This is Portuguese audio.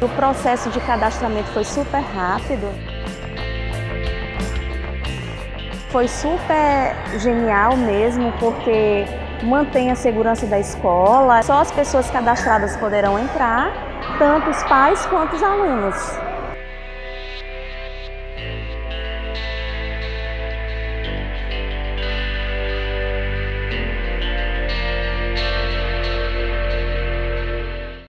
O processo de cadastramento foi super rápido. Foi super genial mesmo, porque mantém a segurança da escola. Só as pessoas cadastradas poderão entrar, tanto os pais quanto os alunos.